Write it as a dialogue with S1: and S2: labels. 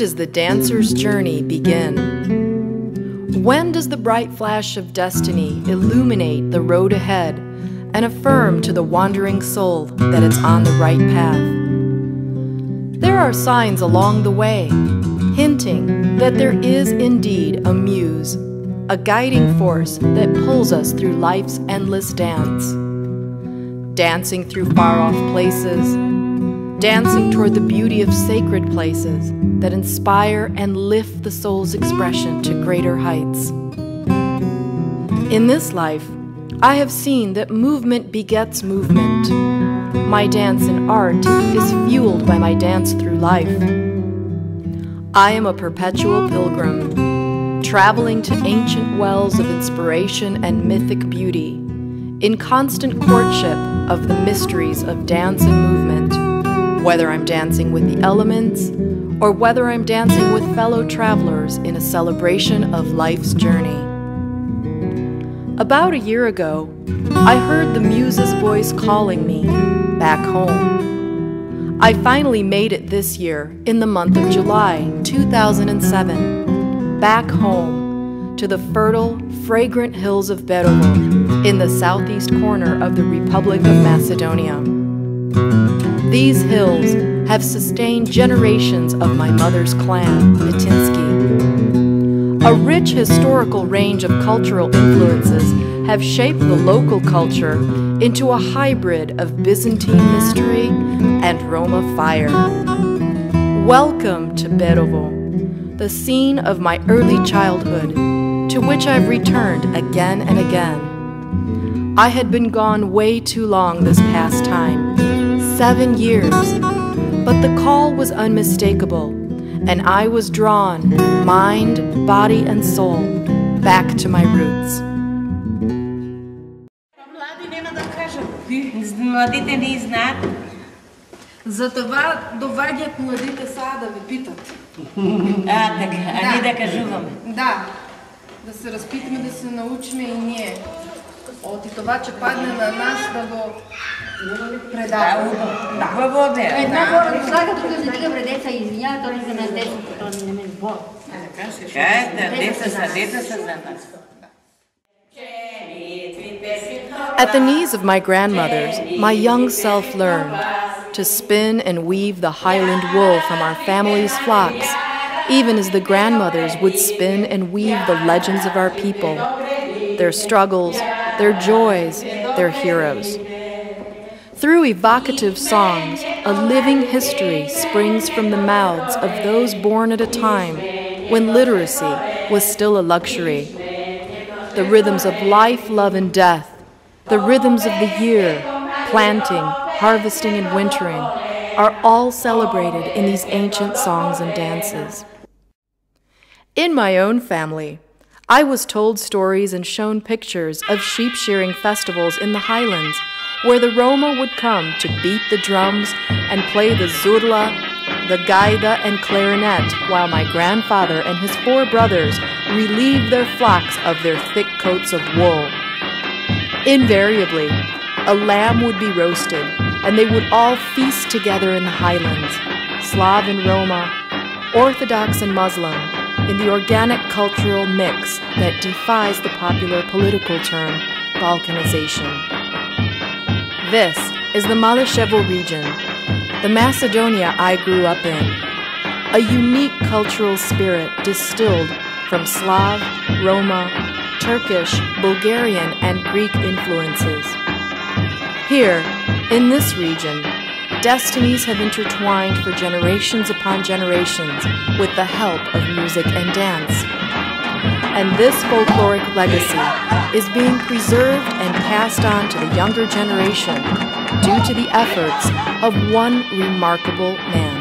S1: does the dancer's journey begin? When does the bright flash of destiny illuminate the road ahead and affirm to the wandering soul that it's on the right path? There are signs along the way, hinting that there is indeed a muse, a guiding force that pulls us through life's endless dance. Dancing through far off places, dancing toward the beauty of sacred places that inspire and lift the soul's expression to greater heights. In this life, I have seen that movement begets movement. My dance in art is fueled by my dance through life. I am a perpetual pilgrim, traveling to ancient wells of inspiration and mythic beauty, in constant courtship of the mysteries of dance and movement whether I'm dancing with the elements or whether I'm dancing with fellow travelers in a celebration of life's journey. About a year ago, I heard the Muse's voice calling me back home. I finally made it this year in the month of July 2007, back home to the fertile, fragrant hills of Berovo in the southeast corner of the Republic of Macedonia. These hills have sustained generations of my mother's clan, Mitinsky. A rich historical range of cultural influences have shaped the local culture into a hybrid of Byzantine mystery and Roma fire. Welcome to Berovo, the scene of my early childhood, to which I've returned again and again. I had been gone way too long this past time seven years. But the call was unmistakable, and I was drawn, mind, body, and soul, back to my roots.
S2: Младите не знаат.
S3: Затова доваѓат младите сега да ве питат.
S2: А, така, а ние да кажуваме.
S3: Да, да се разпитаме, да се научиме и ние. От и това, че падне на нас да го предаваме.
S2: Да, хубаво бе.
S4: Една хора ми слага тук за тия бредеца, извинява, то не за нас деца, то не мен Бог.
S2: Кај, да, деца са, деца са за нас.
S1: At the knees of my grandmothers, my young self learned to spin and weave the highland wool from our family's flocks, even as the grandmothers would spin and weave the legends of our people, their struggles, their joys, their heroes. Through evocative songs, a living history springs from the mouths of those born at a time when literacy was still a luxury. The rhythms of life, love, and death, the rhythms of the year, planting, harvesting, and wintering, are all celebrated in these ancient songs and dances. In my own family, I was told stories and shown pictures of sheep shearing festivals in the highlands where the Roma would come to beat the drums and play the zurla, the gaida, and clarinet while my grandfather and his four brothers relieved their flocks of their thick coats of wool. Invariably, a lamb would be roasted, and they would all feast together in the highlands, Slav and Roma, Orthodox and Muslim, in the organic cultural mix that defies the popular political term balkanization. This is the Maleshevo region, the Macedonia I grew up in, a unique cultural spirit distilled from Slav, Roma, Turkish, Bulgarian, and Greek influences. Here, in this region, destinies have intertwined for generations upon generations with the help of music and dance. And this folkloric legacy is being preserved and passed on to the younger generation due to the efforts of one remarkable man.